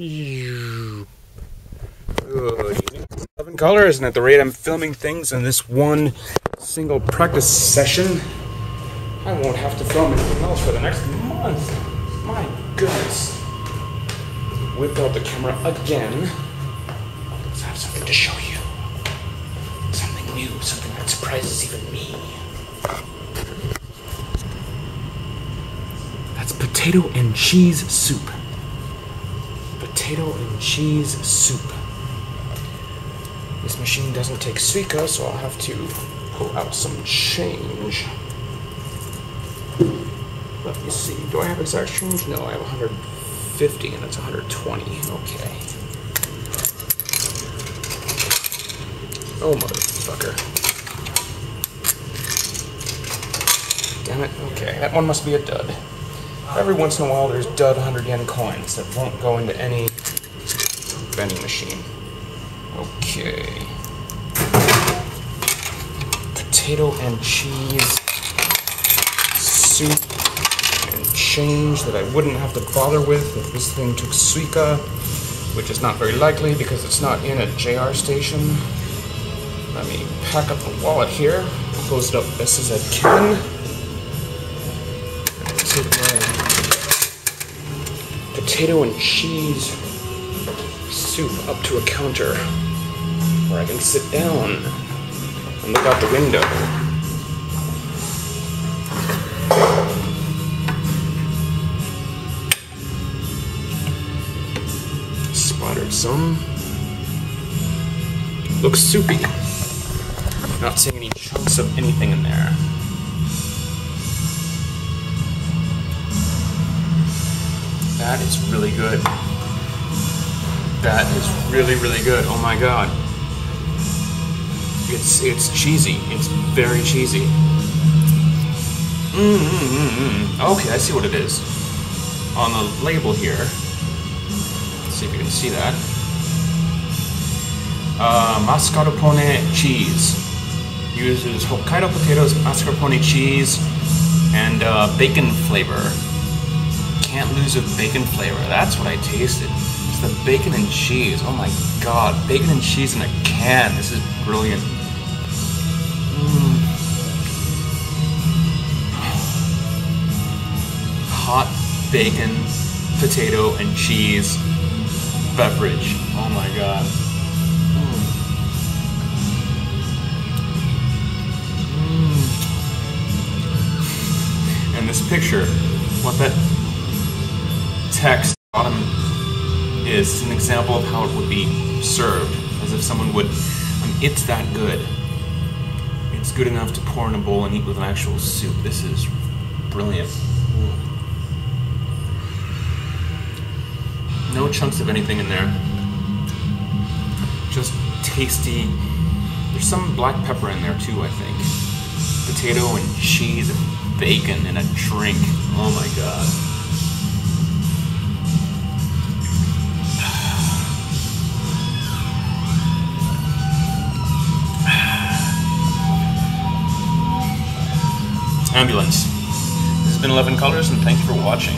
Good evening. Eleven colors, and at the rate I'm filming things in this one single practice session, I won't have to film anything else for the next month. My goodness. Whip out the camera again. Let's have something to show you. Something new, something that surprises even me. That's potato and cheese soup. Potato and cheese soup. This machine doesn't take Suica, so I'll have to pull out some change. Let me see. Do I have exact change? No, I have 150 and it's 120. Okay. Oh, motherfucker. Damn it. Okay, that one must be a dud. Every once in a while, there's dud 100 yen coins that won't go into any vending machine. Okay. Potato and cheese soup and change that I wouldn't have to bother with if this thing took Suica, which is not very likely because it's not in a JR station. Let me pack up the wallet here, close it up best as I can. Potato and cheese soup up to a counter where I can sit down and look out the window. Spotted some. Looks soupy. Not seeing any chunks of anything in there. That is really good. That is really, really good. Oh my god. It's it's cheesy. It's very cheesy. Mm, mm, mm, mm. Okay, I see what it is. On the label here. Let's see if you can see that. Uh, mascarpone cheese. Uses Hokkaido potatoes, mascarpone cheese, and uh, bacon flavor. Can't lose a bacon flavor. That's what I tasted. The bacon and cheese. Oh my god, bacon and cheese in a can. This is brilliant. Mm. Hot bacon, potato, and cheese beverage. Oh my god. Mm. And this picture, what that text bottom is, is an example of how it would be served, as if someone would. It's that good. It's good enough to pour in a bowl and eat with an actual soup. This is brilliant. No chunks of anything in there. Just tasty. There's some black pepper in there too, I think. Potato and cheese and bacon and a drink. Oh my god. Ambulance. This has been 11 Colors, and thank you for watching.